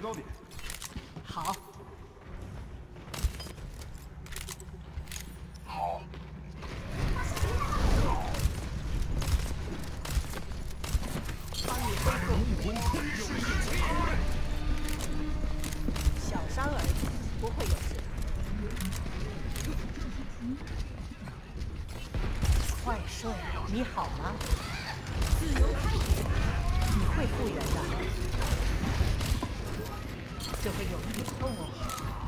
高点。好。好。帮你恢复。小伤而已，不会有事。坏帅，你好吗？自由开始，你会复原的，就会有一点痛哦。